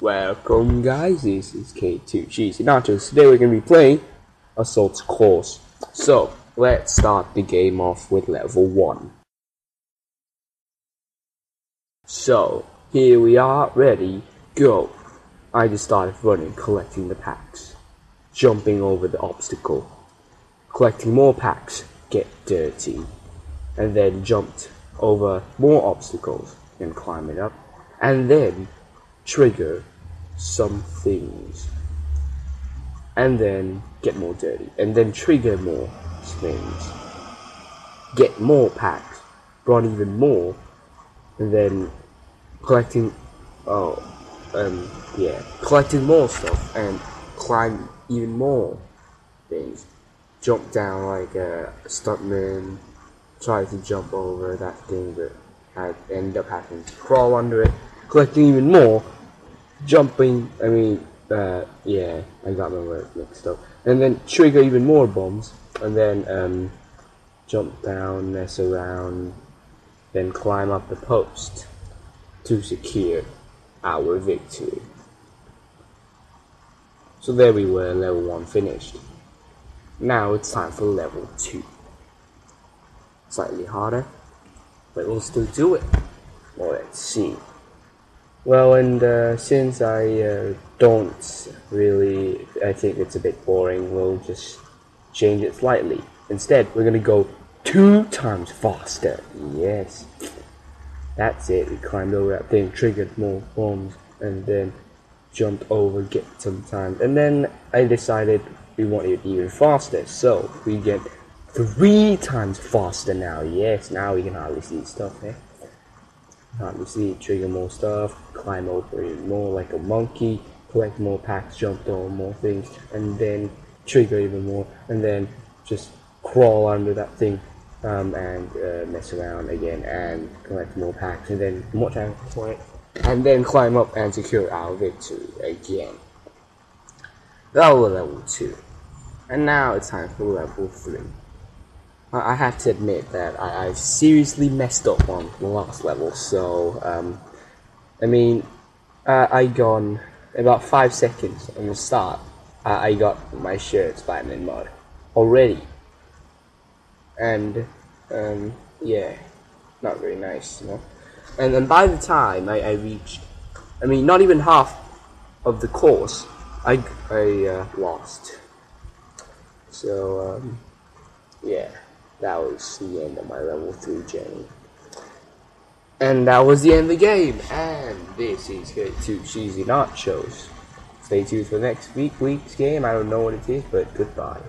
Welcome guys, this is K2 Cheesy Nachos. Today we're going to be playing Assault Course. So, let's start the game off with level 1. So, here we are, ready, go. I just started running, collecting the packs. Jumping over the obstacle. Collecting more packs, get dirty. And then jumped over more obstacles and climb it up. And then trigger some things and then get more dirty and then trigger more things get more packs brought even more and then collecting oh um yeah collecting more stuff and climb even more things. Jump down like a stuntman try to jump over that thing but I end up having to crawl under it. Collecting even more jumping, I mean, uh, yeah, I got my words mixed up. And then trigger even more bombs, and then um, jump down, mess around, then climb up the post to secure our victory. So there we were, level 1 finished. Now it's time for level 2. Slightly harder, but we'll still do it. Well, let's see. Well, and uh, since I uh, don't really, I think it's a bit boring, we'll just change it slightly. Instead, we're gonna go two times faster. Yes. That's it. We climbed over that thing, triggered more bombs, and then jumped over, get some time. And then I decided we wanted it even faster, so we get three times faster now. Yes, now we can hardly see stuff, eh? Obviously, trigger more stuff, climb over it more like a monkey, collect more packs, jump over more things, and then trigger even more, and then just crawl under that thing um, and uh, mess around again and collect more packs, and then more time it, and then climb up and secure our victory again. That was level 2. And now it's time for level 3. I have to admit that I, have seriously messed up on the last level, so, um, I mean, uh, I gone about 5 seconds on the start, uh, I got my shirt in mud already. And, um, yeah, not very nice, you know. And then by the time I, I reached, I mean, not even half of the course, I, I uh, lost. So, um, yeah that was the end of my level 3 journey. And that was the end of the game. And this is K2 Cheesy Nachos. Stay tuned for next week week's game. I don't know what it is, but goodbye.